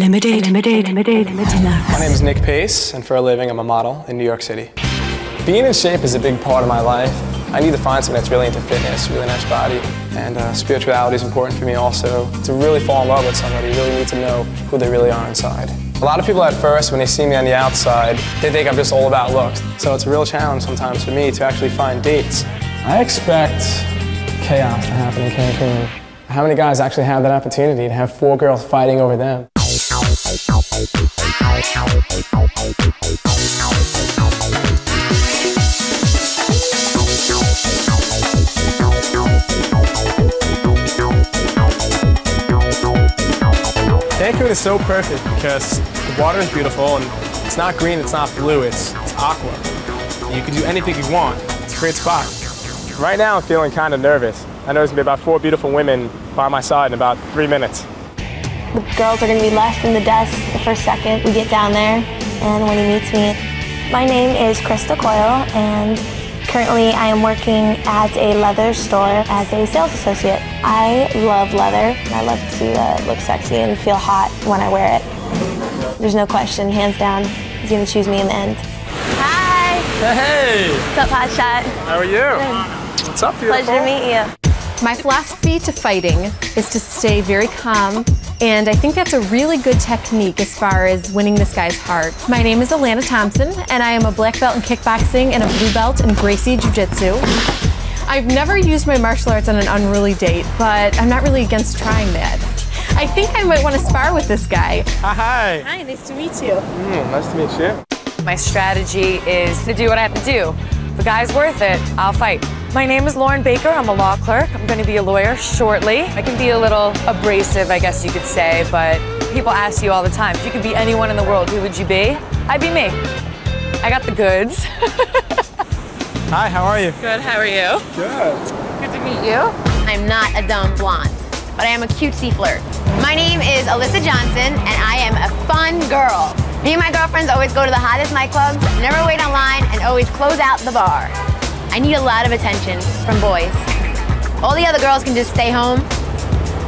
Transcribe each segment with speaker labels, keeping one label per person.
Speaker 1: Limited, limited, limited, limited.
Speaker 2: My name is Nick Pace, and for a living, I'm a model in New York City. Being in shape is a big part of my life. I need to find someone that's really into fitness, really nice body, and uh, spirituality is important for me also. To really fall in love with somebody, you really need to know who they really are inside. A lot of people at first, when they see me on the outside, they think I'm just all about looks. So it's a real challenge sometimes for me to actually find dates. I expect chaos to happen in Cancun. How many guys actually have that opportunity to have four girls fighting over them? Cancun is so perfect because the water is beautiful and it's not green, it's not blue, it's, it's aqua. You can do anything you want. It's a great spot. Right now I'm feeling kind of nervous. I know there's gonna be about four beautiful women by my side in about three minutes.
Speaker 3: The girls are going to be left in the dust the first second we get down there and when he meets me. My name is Krista Coyle and currently I am working at a leather store as a sales associate. I love leather. I love to uh, look sexy and feel hot when I wear it. There's no question, hands down, he's going to choose me in the end. Hi!
Speaker 2: Hey!
Speaker 3: What's up, Hot Shot?
Speaker 2: How are you? What's up, beautiful?
Speaker 3: Pleasure to meet you.
Speaker 4: My philosophy to fighting is to stay very calm, and I think that's a really good technique as far as winning this guy's heart. My name is Alanna Thompson, and I am a black belt in kickboxing and a blue belt in Gracie Jiu Jitsu. I've never used my martial arts on an unruly date, but I'm not really against trying that. I think I might want to spar with this guy.
Speaker 2: Hi.
Speaker 3: Hi, nice to meet you.
Speaker 2: Mm, nice to meet you.
Speaker 5: My strategy is to do what I have to do. If the guy's worth it, I'll fight. My name is Lauren Baker. I'm a law clerk. I'm going to be a lawyer shortly. I can be a little abrasive, I guess you could say, but people ask you all the time, if you could be anyone in the world, who would you be? I'd be me. I got the goods.
Speaker 2: Hi, how are you?
Speaker 5: Good, how are you?
Speaker 2: Good.
Speaker 5: Good to meet you.
Speaker 6: I'm not a dumb blonde, but I am a cutesy flirt. My name is Alissa Johnson, and I am a fun girl. Me and my girlfriends always go to the hottest nightclubs, never wait in line, and always close out the bar. I need a lot of attention from boys. All the other girls can just stay home,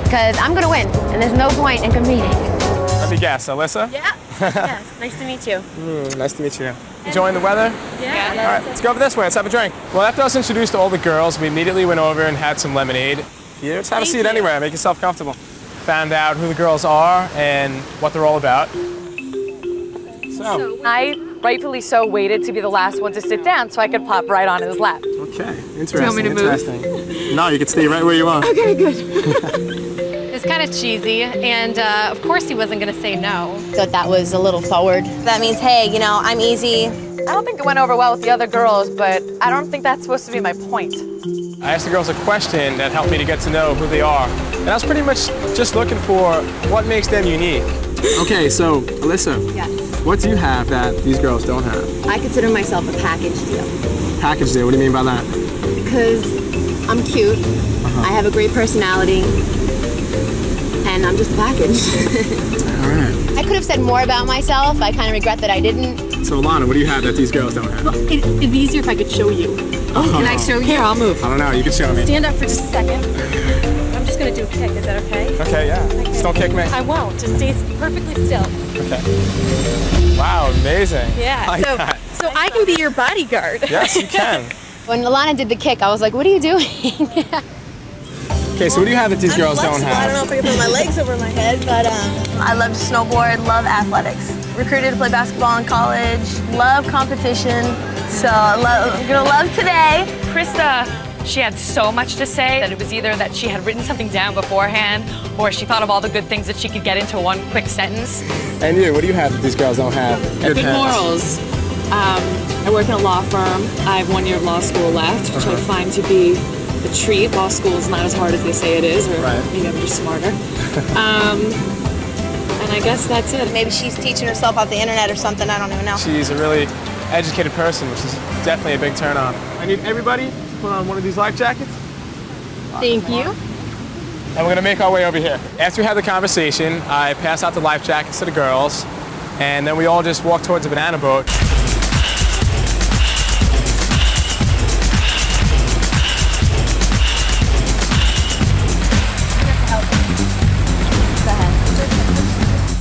Speaker 6: because I'm gonna win, and there's no point in competing.
Speaker 2: Let me guess, Alissa?
Speaker 3: Yeah. yes, nice to meet you.
Speaker 2: Mm, nice to meet you. Enjoying the weather?
Speaker 3: Yeah.
Speaker 2: All right, let's go over this way. Let's have a drink. Well, after I was introduced to all the girls, we immediately went over and had some lemonade. Yeah, let's have a seat anywhere. Make yourself comfortable. Found out who the girls are and what they're all about. So,
Speaker 5: I rightfully so waited to be the last one to sit down so I could pop right on his lap.
Speaker 2: okay, interesting.
Speaker 5: want me to move?
Speaker 2: interesting. No, you can stay right where you are. Okay, good.
Speaker 4: it's kind of cheesy, and uh, of course he wasn't going to say no.
Speaker 6: Thought that was a little forward. That means, hey, you know, I'm easy.
Speaker 5: I don't think it went over well with the other girls, but I don't think that's supposed to be my point.
Speaker 2: I asked the girls a question that helped me to get to know who they are. And I was pretty much just looking for what makes them unique. Okay, so Alissa,
Speaker 7: Yes.
Speaker 2: What do you have that these girls don't have?
Speaker 7: I consider myself a package deal
Speaker 2: Package deal, what do you mean by that?
Speaker 7: because I'm cute, uh-huh. I have a great personality, and I'm just a package.
Speaker 2: All right.
Speaker 6: I could have said more about myself. I kind of regret that I didn't.
Speaker 2: So Alanna, what do you have that these girls don't have?
Speaker 7: it, it'd be easier if I could show you. Oh, can I show you? Here, I'll move.
Speaker 2: I don't know, you can show me.
Speaker 4: Stand up for just a second. I'm just going to do a kick. Is that okay?
Speaker 2: Okay, yeah. Just don't kick me.
Speaker 4: I won't. Just stay perfectly still.
Speaker 2: Okay. Wow, amazing.
Speaker 4: Yeah.
Speaker 2: Like
Speaker 4: so,
Speaker 2: that.
Speaker 4: so I can be your bodyguard.
Speaker 2: Yes, you can.
Speaker 6: When Alanna did the kick, I was like, what are you doing?
Speaker 2: Okay, so what do you have that these girls don't have?
Speaker 3: I don't know if I can put my legs over my head, but um, I love to snowboard, love athletics. Recruited to play basketball in college, love competition. So I love, I'm gonna love today.
Speaker 5: Krista, she had so much to say that it was either that she had written something down beforehand or she thought of all the good things that she could get into one quick sentence.
Speaker 2: And you, what do you have that these girls don't have? Good
Speaker 8: Good
Speaker 2: hands.
Speaker 8: morals. Um, I work in a law firm. I have one year of law school left, which I find to be a treat. Law school is not as hard as they say it is, or
Speaker 2: Right.
Speaker 8: maybe I'm just smarter. um, and I guess that's it.
Speaker 3: Maybe she's teaching herself off the internet or something, I don't even know.
Speaker 2: She's a really educated person, which is definitely a big turn on. I need everybody to put on one of these life jackets.
Speaker 4: Thank you.
Speaker 2: And we're gonna make our way over here. After we had the conversation, I passed out the life jackets to the girls, and then we all just walked towards the banana boat.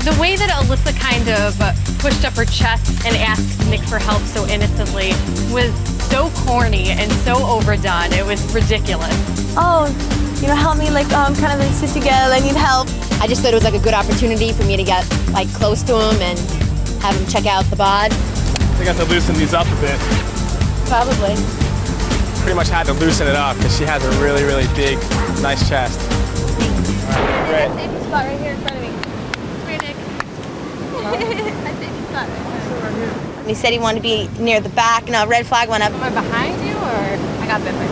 Speaker 4: The The way that Alissa kind of uh, pushed up her chest and asked Nick for help so innocently was so corny and so overdone. It was ridiculous.
Speaker 3: Oh, you know, help me, like, oh, I'm kind of a sissy girl, I need help.
Speaker 6: I just thought it was like a good opportunity for me to get like close to him and have him check out the bod.
Speaker 2: I got to loosen these up a bit.
Speaker 6: Probably.
Speaker 2: Pretty much had to loosen it up because she has a really, really big, nice chest. All right, great.
Speaker 6: Safety spot right here in front of me. Come here, Nick. That's safety spot right there.
Speaker 3: He said he wanted to be near the back, and a red flag went up.
Speaker 4: Am I behind you or I got bit by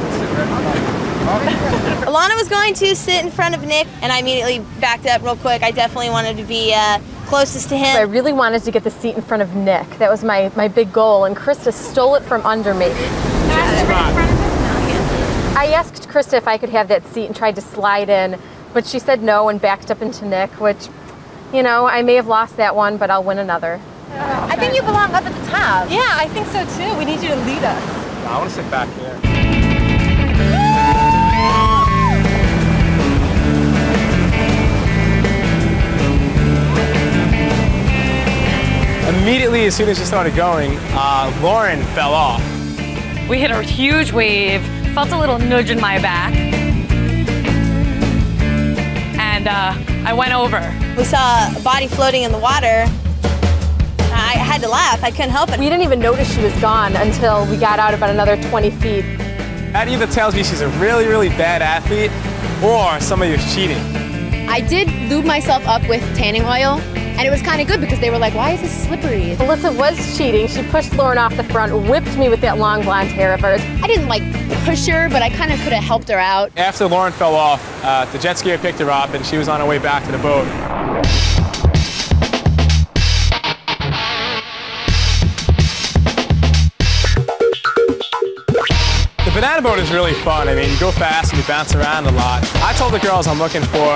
Speaker 3: Alanna was going to sit in front of Nick, and I immediately backed up real quick. I definitely wanted to be uh, closest to him.
Speaker 4: I really wanted to get the seat in front of Nick. That was my, my big goal, and Krista stole it from under me. I asked Krista if I could have that seat and tried to slide in, but she said no and backed up into Nick, which, you know, I may have lost that one, but I'll win another.
Speaker 6: I think you belong up at the top.
Speaker 4: Yeah, I think so too. We need you to lead us.
Speaker 2: I want to sit back here. Immediately, as soon as she started going, uh, Lauren fell off.
Speaker 5: We hit a huge wave, felt a little nudge in my back. And uh, I went over.
Speaker 3: We saw a body floating in the water. I had to laugh. I couldn't help it.
Speaker 4: We didn't even notice she was gone until we got out about another 20 feet.
Speaker 2: That either tells me she's a really, really bad athlete or somebody was cheating.
Speaker 6: I did lube myself up with tanning oil, and it was kind of good because they were like, why is this slippery?
Speaker 4: Alissa was cheating. She pushed Lauren off the front, whipped me with that long blonde hair of hers.
Speaker 6: I didn't like push her, but I kind of could have helped her out.
Speaker 2: After Lauren fell off, uh, the jet skier picked her up and she was on her way back to the boat. Banana boat is really fun. I mean, you go fast and you bounce around a lot. I told the girls I'm looking for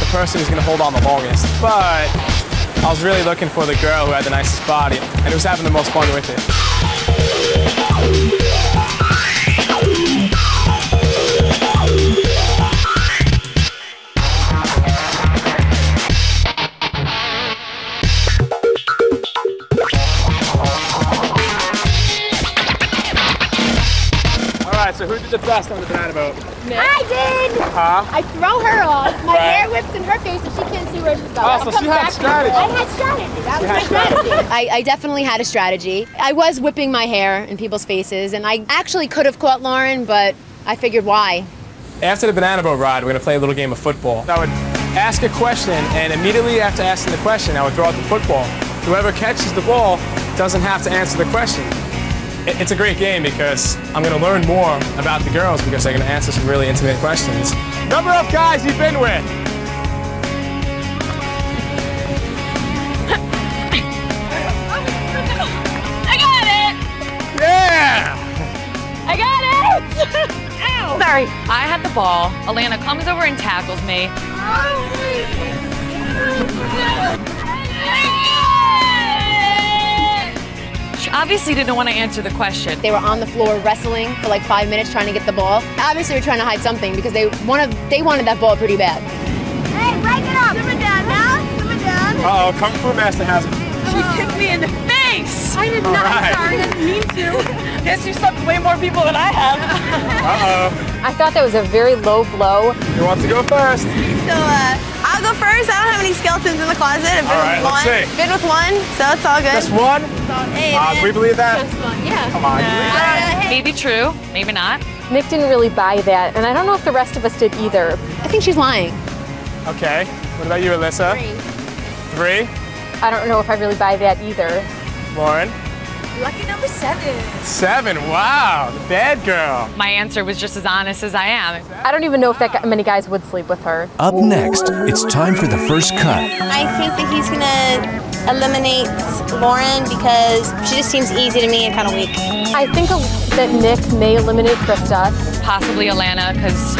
Speaker 2: the person who's going to hold on the longest, but I was really looking for the girl who had the nicest body and who was having the most fun with it. Right, so who did the best on the banana boat?
Speaker 7: I did.
Speaker 2: Huh?
Speaker 7: I throw her off. My
Speaker 2: Right.
Speaker 7: hair whips in her face, and she can't see where she's going.
Speaker 2: Oh,
Speaker 7: I
Speaker 2: so
Speaker 7: come
Speaker 2: she had
Speaker 7: back-
Speaker 2: strategy.
Speaker 7: I had strategy. That was my strategy.
Speaker 6: I, I definitely had a strategy. I was whipping my hair in people's faces, and I actually could have caught Lauren, but I figured why.
Speaker 2: After the banana boat ride, we're gonna play a little game of football. I would ask a question, and immediately after asking the question, I would throw out the football. Whoever catches the ball doesn't have to answer the question. It- It's a great game because I'm gonna learn more about the girls because they're gonna answer some really intimate questions. Number of guys you've been with.
Speaker 5: I got it!
Speaker 2: Yeah!
Speaker 5: I got it! Ow! Sorry. I had the ball. Alanna comes over and tackles me. Oh, obviously didn't want to answer the question.
Speaker 6: They were on the floor wrestling for like five minutes trying to get the ball. Obviously, they were trying to hide something because they wanted they wanted that ball pretty bad.
Speaker 3: Hey, break it up. Simmer down now. Simmer down.
Speaker 2: Uh oh, Kung Fu Master has it.
Speaker 5: She kicked me in the face.
Speaker 4: I did
Speaker 2: All
Speaker 4: not.
Speaker 2: right.
Speaker 4: Sorry, I didn't mean to.
Speaker 5: Guess you slept with way more people than I have.
Speaker 2: Uh oh.
Speaker 4: I thought that was a very low blow.
Speaker 2: Who wants to go first?
Speaker 3: So, uh, I'll go first. I don't have any skeletons in the closet. I've been
Speaker 2: All right,
Speaker 3: with
Speaker 2: let's
Speaker 3: one.
Speaker 2: see.
Speaker 3: Been with one, so it's all good.
Speaker 2: Just one?
Speaker 3: Hey,
Speaker 2: Uh, do we believe that?
Speaker 4: Yeah.
Speaker 2: Come on. you believe that?
Speaker 5: Maybe true, maybe not.
Speaker 4: Nick didn't really buy that, and I don't know if the rest of us did either.
Speaker 6: I think she's lying.
Speaker 2: Okay. What about you, Alissa? Three. Three.
Speaker 4: I don't know if I really buy that either.
Speaker 2: Lauren?
Speaker 7: Lucky number seven.
Speaker 2: Seven. Wow. The bad girl.
Speaker 5: My answer was just as honest as I am.
Speaker 4: I don't even know if that gu- many guys would sleep with her.
Speaker 9: Up next, it's time for the first cut.
Speaker 3: I think that he's gonna eliminate Lauren because she just seems easy to me and kind of weak.
Speaker 4: I think that Nick may eliminate Krista.
Speaker 5: Possibly Alanna, because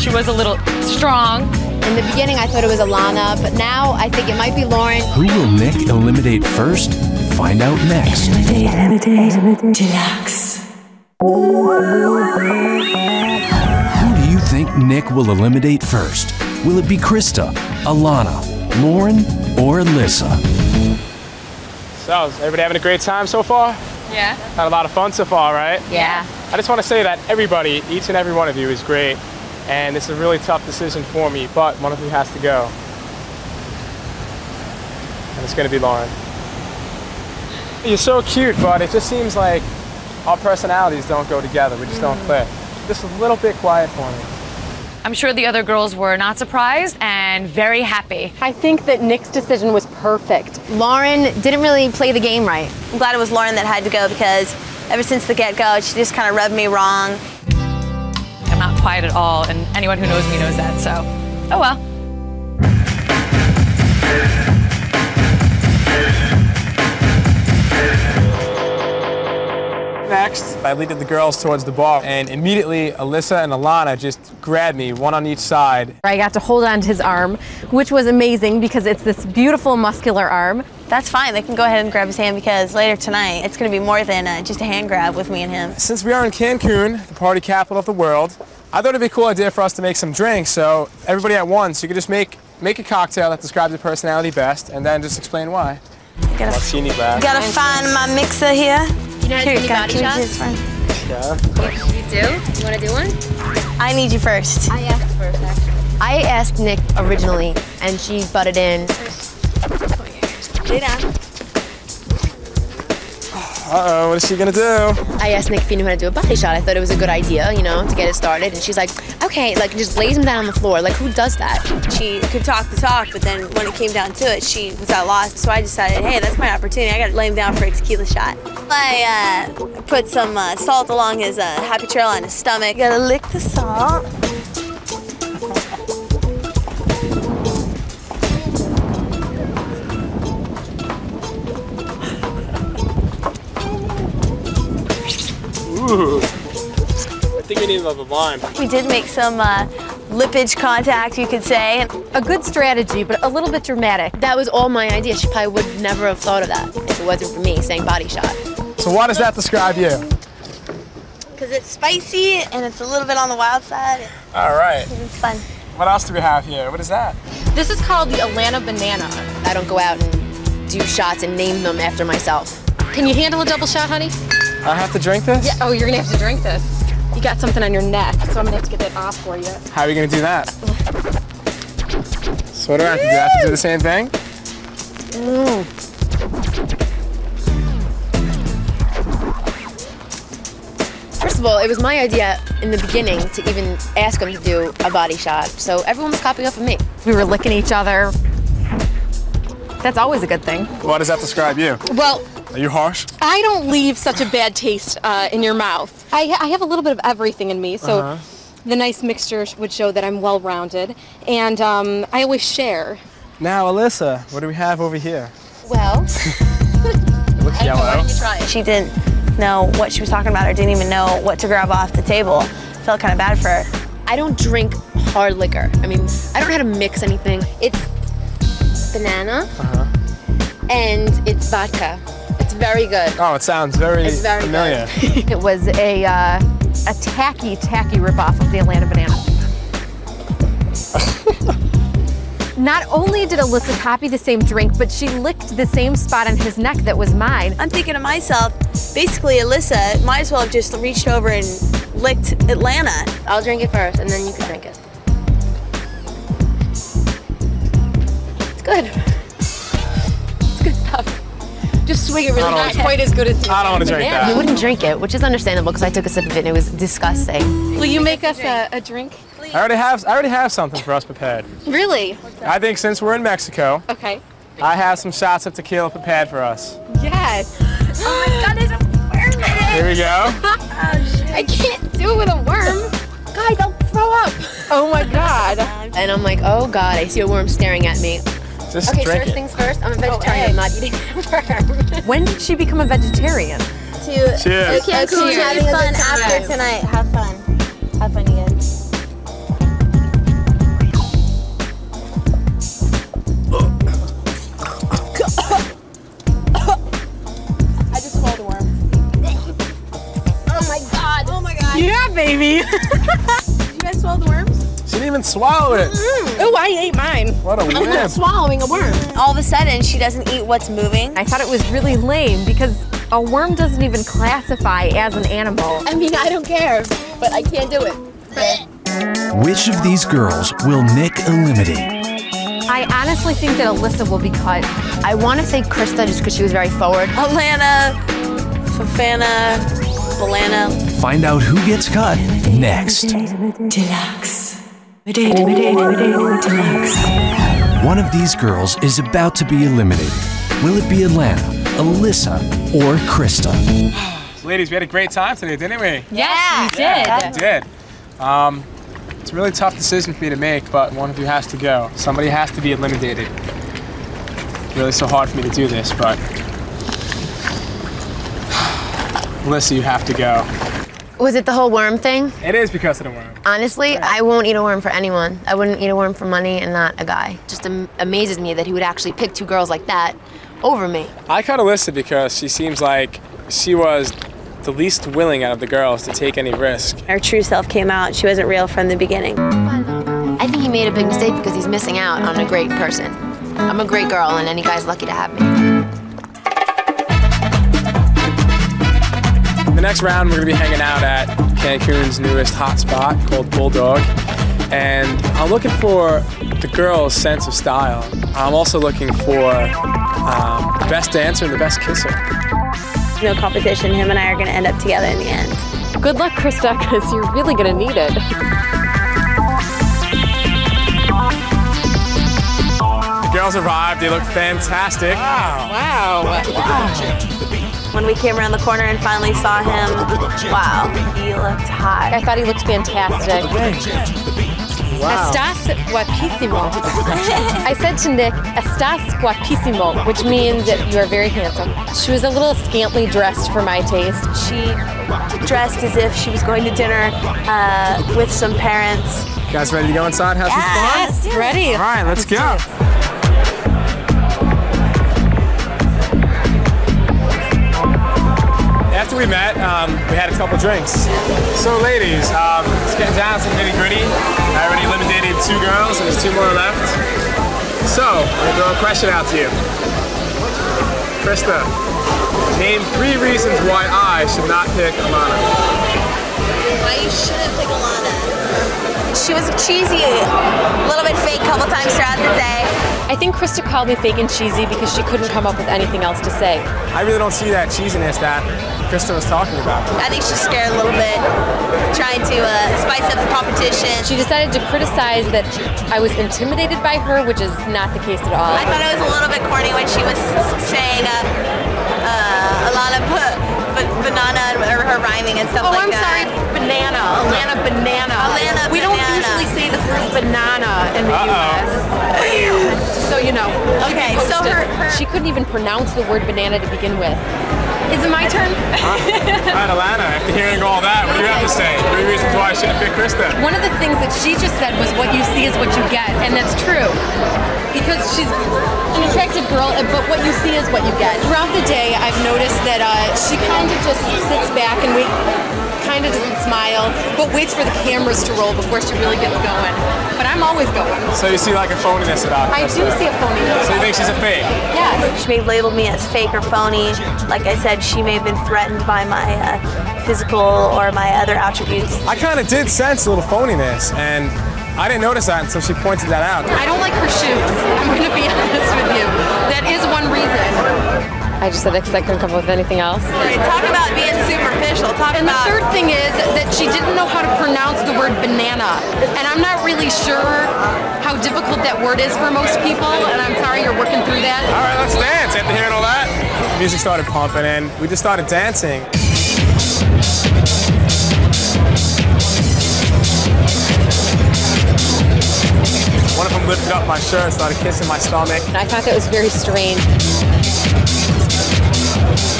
Speaker 5: she was a little strong.
Speaker 6: In the beginning, I thought it was Alanna, but now I think it might be Lauren.
Speaker 9: Who will Nick eliminate first? Find out next.
Speaker 1: Elimidate, elimidate, Deluxe.
Speaker 9: Who do you think Nick will eliminate first? Will it be Krista, Alanna, Lauren or Alissa?
Speaker 2: So, is everybody having a great time so far?
Speaker 5: Yeah.
Speaker 2: Had a lot of fun so far, right?
Speaker 6: Yeah.
Speaker 2: I just want to say that everybody, each and every one of you, is great. And it's a really tough decision for me, but one of you has to go. And it's going to be Lauren. You're so cute, but it just seems like our personalities don't go together. We just don't mm. click. Just a little bit quiet for me.
Speaker 5: I'm sure the other girls were not surprised and very happy.
Speaker 4: I think that Nick's decision was perfect.
Speaker 6: Lauren didn't really play the game right.
Speaker 3: I'm glad it was Lauren that had to go because ever since the get-go, she just kind of rubbed me wrong.
Speaker 5: I'm not quiet at all, and anyone who knows me knows that, so oh well.
Speaker 2: Next, I leaded the girls towards the bar, and immediately Alissa and Alanna just grabbed me, one on each side.
Speaker 4: I got to hold on to his arm, which was amazing because it's this beautiful muscular arm.
Speaker 3: That's fine. They can go ahead and grab his hand because later tonight, it's going to be more than uh, just a hand grab with me and him.
Speaker 2: Since we are in Cancun, the party capital of the world, I thought it'd be a cool idea for us to make some drinks. So everybody at once, you could just make make a cocktail that describes your personality best, and then just explain why.
Speaker 3: Gotta,
Speaker 2: Martini glass.
Speaker 3: gotta find my mixer here.
Speaker 6: You know how to
Speaker 3: Here,
Speaker 6: do
Speaker 3: go,
Speaker 6: body
Speaker 3: you
Speaker 6: shots?
Speaker 2: Yeah.
Speaker 6: You do? You want to do one?
Speaker 3: I need you first.
Speaker 6: I asked first, actually. I asked Nick originally, and she butted in.
Speaker 3: Lay down.
Speaker 2: Uh-oh, what is she gonna do?
Speaker 6: I asked Nick if he knew how to do a body shot. I thought it was a good idea, you know, to get it started. And she's like, okay, like just lays him down on the floor. Like, who does that?
Speaker 3: She could talk the talk, but then when it came down to it, she was at lost. So I decided, hey, that's my opportunity. I gotta lay him down for a tequila shot. I uh, put some uh, salt along his uh, happy trail on his stomach. Gotta lick the salt.
Speaker 2: I think we need.
Speaker 3: We did make some uh, lippage contact, you could say.
Speaker 4: A good strategy, but a little bit dramatic.
Speaker 6: That was all my idea. She probably would never have thought of that if it wasn't for me saying body shot.
Speaker 2: So why does that describe you?
Speaker 3: Because it's spicy and it's a little bit on the wild side.
Speaker 2: All right.
Speaker 3: It's fun.
Speaker 2: What else do we have here? What is that?
Speaker 4: This is called the Alanna Banana.
Speaker 6: I don't go out and do shots and name them after myself.
Speaker 4: Can you handle a double shot, honey?
Speaker 2: I have to drink this?
Speaker 4: Yeah. Oh, you're gonna have to drink this. You got something on your neck, so I'm gonna have to get that off for you.
Speaker 2: How are we gonna do that? So what do I have to do? I have to do the same thing?
Speaker 6: First of all, it was my idea in the beginning to even ask him to do a body shot. So everyone was copying off of me.
Speaker 4: We were licking each other. That's always a good thing.
Speaker 2: Why does that describe you?
Speaker 10: Well,
Speaker 2: Are you harsh?
Speaker 10: I don't leave such a bad taste uh, in your mouth. I, I have a little bit of everything in me, so
Speaker 2: Uh-huh.
Speaker 10: the nice mixture would show that I'm well-rounded, and um, I always share.
Speaker 2: Now, Alissa, what do we have over here?
Speaker 6: Well,
Speaker 2: It looks yellow.
Speaker 3: She didn't know what she was talking about or didn't even know what to grab off the table. Felt kind of bad for her.
Speaker 6: I don't drink hard liquor. I mean, I don't know how to mix anything. It's banana
Speaker 2: Uh-huh.
Speaker 6: and it's vodka. It's very good.
Speaker 2: Oh, it sounds very,
Speaker 6: It's very
Speaker 2: familiar.
Speaker 4: It was a uh, a tacky, tacky ripoff of the Alanna Banana. Not only did Alissa copy the same drink, but she licked the same spot on his neck that was mine.
Speaker 3: I'm thinking to myself, basically, Alissa might as well have just reached over and licked Alanna.
Speaker 6: I'll drink it first, and then you can drink it. It's good. It's good stuff. Just swig it really
Speaker 2: I don't
Speaker 10: Quite as good as
Speaker 2: I don't want to drink
Speaker 6: it.
Speaker 2: You
Speaker 6: wouldn't drink it, which is understandable because I took a sip of it and it was disgusting.
Speaker 10: Will you make us a, a drink?
Speaker 2: I already have I already have something for us prepared.
Speaker 10: Really?
Speaker 2: I think since we're in Mexico,
Speaker 10: Okay.
Speaker 2: I have some shots of tequila prepared for us.
Speaker 10: Yes.
Speaker 6: Oh my god, there's a worm in it!
Speaker 2: Here we go.
Speaker 10: Oh, I can't do it with a worm.
Speaker 6: Guys, I'll throw up!
Speaker 10: Oh my god.
Speaker 6: And I'm like, oh god, I see a worm staring at me.
Speaker 2: Just
Speaker 6: Okay,
Speaker 2: drink
Speaker 6: first
Speaker 2: it.
Speaker 6: things first, I'm a oh, vegetarian, I'm not eating worm.
Speaker 4: When did she become a vegetarian?
Speaker 3: To
Speaker 2: Cheers.
Speaker 3: Cancun,
Speaker 10: Cheers.
Speaker 3: having fun after tonight. Have fun. Have fun, you guys. I just swallowed a worm.
Speaker 6: oh my god!
Speaker 3: Oh my god.
Speaker 10: Yeah, baby.
Speaker 3: Did you guys swallow the worms?
Speaker 2: She didn't even swallow it.
Speaker 10: Oh, I ate mine.
Speaker 2: What a
Speaker 10: I'm not
Speaker 2: wimp.
Speaker 10: swallowing a worm.
Speaker 3: All of a sudden, she doesn't eat what's moving.
Speaker 4: I thought it was really lame because a worm doesn't even classify as an animal.
Speaker 10: I mean, I don't care, but I can't do it.
Speaker 9: Which of these girls will Nick eliminate?
Speaker 4: I honestly think that Alissa will be cut.
Speaker 6: I want to say Krista just because she was very forward.
Speaker 3: Alanna, Fafana, Balana.
Speaker 9: Find out who gets cut next.
Speaker 1: Deluxe. Deluxe.
Speaker 9: One of these girls is about to be eliminated. Will it be Alanna, Alissa, or Krista?
Speaker 2: Ladies, we had a great time today, didn't we?
Speaker 4: Yes, we did.
Speaker 2: We did. Um, it's a really tough decision for me to make, but one of you has to go. Somebody has to be eliminated. Really so hard for me to do this, but Alissa, you have to go.
Speaker 6: Was it the whole worm thing?
Speaker 2: It is because of the worm.
Speaker 6: Honestly, I won't eat a worm for anyone. I wouldn't eat a worm for money and not a guy. Just am- amazes me that he would actually pick two girls like that over me.
Speaker 2: I kind of listed because she seems like she was the least willing out of the girls to take any risk.
Speaker 3: Her true self came out. She wasn't real from the beginning.
Speaker 6: I think he made a big mistake because he's missing out on a great person. I'm a great girl, and any guy's lucky to have me.
Speaker 2: Next round, we're gonna be hanging out at Cancun's newest hotspot called Bulldog. And I'm looking for the girl's sense of style. I'm also looking for um, the best dancer and the best kisser.
Speaker 3: No competition. Him and I are going to end up together in the end.
Speaker 4: Good luck, Krista, because you're really going to need it.
Speaker 2: The girls arrived, they look fantastic.
Speaker 4: Wow. Wow.
Speaker 3: When we came around the corner and finally saw him, wow, he looked hot.
Speaker 4: I thought he looked fantastic. Estás guapísimo. I said to Nick, estás guapísimo, which means that you are very handsome. She was a little scantily dressed for my taste.
Speaker 3: She dressed as if she was going to dinner uh, with some parents.
Speaker 2: You guys ready to go inside? Have some fun?
Speaker 4: Yes, ready?
Speaker 2: All right, let's go. After we met, um, we had a couple drinks. So, ladies, um, let's get down to some nitty gritty. I already eliminated two girls, and there's two more left. So, I'm gonna throw a question out to you. Krista, name three reasons why I should not pick Alanna.
Speaker 3: Why you shouldn't pick Alanna? She was cheesy, a little bit fake a couple times throughout the day.
Speaker 4: I think Krista called me fake and cheesy because she couldn't come up with anything else to say.
Speaker 2: I really don't see that cheesiness that Krista was talking about.
Speaker 3: I think she's scared a little bit, trying to uh, spice up the competition.
Speaker 4: She decided to criticize that I was intimidated by her, which is not the case at all.
Speaker 3: I thought it was a little bit corny when she was saying uh, uh, Alanna put ba- banana or her rhyming and stuff
Speaker 10: Oh,
Speaker 3: like
Speaker 10: I'm
Speaker 3: that.
Speaker 10: sorry, banana. Alanna banana.
Speaker 3: Alanna
Speaker 10: we don't usually say the word banana in the
Speaker 2: Uh-oh.
Speaker 10: U.S. So you know.
Speaker 3: Okay, so her, her
Speaker 4: She couldn't even pronounce the word banana to begin with.
Speaker 10: Is it my turn?
Speaker 2: All right, Alanna, after hearing all that, what do you have to say? Three reasons why I shouldn't pick Krista.
Speaker 4: One of the things that she just said was what you see is what you get, and that's true. Because she's an attractive girl, but what you see is what you get. Throughout the day, I've noticed that uh, she kind of just sits back and we kind of doesn't smile, but waits for the cameras to roll before she really gets going. But I'm always going.
Speaker 2: So you see like a phoniness about her.
Speaker 4: I do see a phoniness.
Speaker 2: So you think she's a fake?
Speaker 4: Yes.
Speaker 3: she may have labeled me as fake or phony. Like I said, she may have been threatened by my uh, physical or my other attributes.
Speaker 2: I kind of did sense a little phoniness, and I didn't notice that until she pointed that out.
Speaker 4: I don't like her shoes. I'm going to be honest with you. That is one reason. I just said that because I couldn't come up with anything else.
Speaker 3: Talk about being superficial. Talk
Speaker 4: And the third thing is that she didn't know how to pronounce the word banana. And I'm not really sure how difficult that word is for most people. And I'm sorry you're working through that.
Speaker 2: All right, let's dance. After hearing all that, the music started pumping, and we just started dancing. Them lifted up my shirt, started kissing my stomach.
Speaker 4: I thought that was very strange.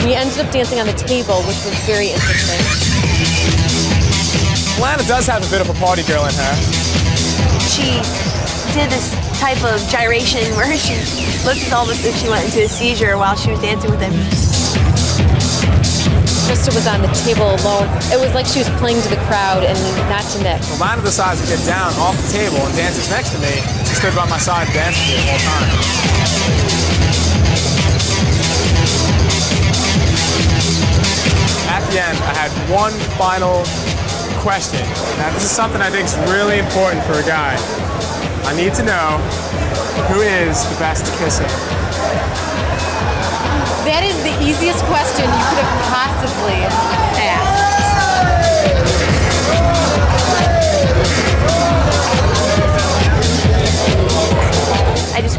Speaker 4: We ended up dancing on the table, which was very interesting.
Speaker 2: Lana does have a bit of a party girl in her.
Speaker 3: she did this type of gyration where she looked as almost as if she went into a seizure while she was dancing with him.
Speaker 4: Krista was on the table alone, it was like she was playing to the crowd and not to Nick.
Speaker 2: Well, Lana decides to get down off the table and dances next to me. Stood by my side me the whole time. At the end, I had one final question. Now, this is something I think is really important for a guy. I need to know who is the best kisser.
Speaker 4: That is the easiest question you could have possibly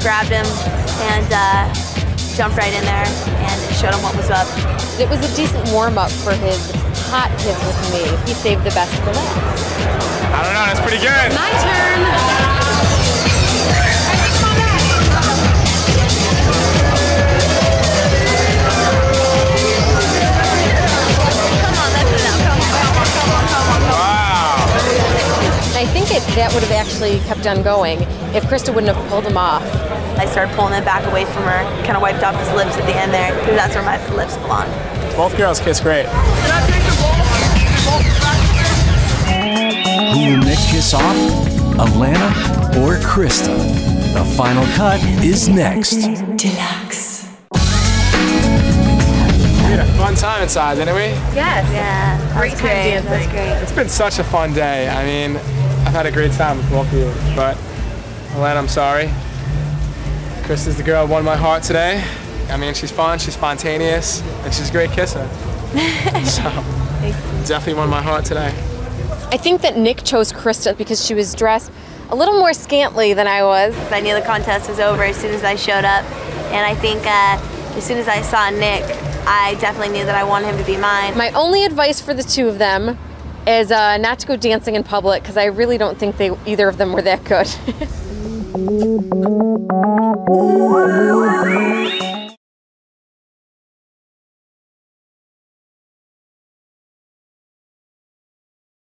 Speaker 3: grabbed him and uh, jumped right in there and showed him what was up.
Speaker 4: It was a decent warm up for his hot kiss with me. He saved the best for last.
Speaker 2: I don't know, that's pretty good.
Speaker 4: My turn. I think by that.
Speaker 3: Come on, that's not how a command command command.
Speaker 2: Wow.
Speaker 4: I think it, that would have actually kept on going if Krista wouldn't have pulled him off.
Speaker 3: I started pulling it back away from her, kind of wiped off his lips at the end there, because that's where my lips belong.
Speaker 2: Both girls kiss great.
Speaker 9: Who will Nick kiss off? Alanna or Krista? The final cut is next.
Speaker 1: Deluxe.
Speaker 2: We had a fun time inside, didn't we?
Speaker 4: Yes.
Speaker 3: Yeah,
Speaker 4: Great time dancing.
Speaker 3: That's great.
Speaker 2: It's been such a fun day. I mean, I've had a great time with both of you. But, Alanna, I'm sorry. Chris is the girl who won my heart today. I mean, she's fun, she's spontaneous, and she's a great kisser. so, definitely won my heart today.
Speaker 4: I think that Nick chose Krista because she was dressed a little more scantily than I was.
Speaker 3: I knew the contest was over as soon as I showed up, and I think uh, as soon as I saw Nick, I definitely knew that I wanted him to be mine.
Speaker 4: My only advice for the two of them is uh, not to go dancing in public because I really don't think they either of them were that good. Thank you.